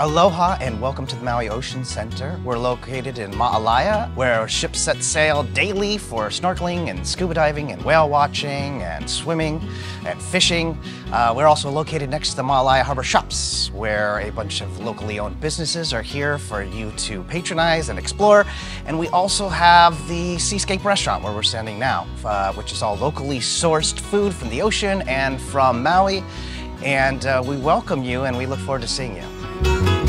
Aloha and welcome to the Maui Ocean Center. We're located in Māʻalaea, where ships set sail daily for snorkeling and scuba diving and whale watching and swimming and fishing. Uh, we're also located next to the Māʻalaea Harbor Shops, where a bunch of locally owned businesses are here for you to patronize and explore. And we also have the Seascape Restaurant, where we're standing now, uh, which is all locally sourced food from the ocean and from Maui. And uh, we welcome you and we look forward to seeing you.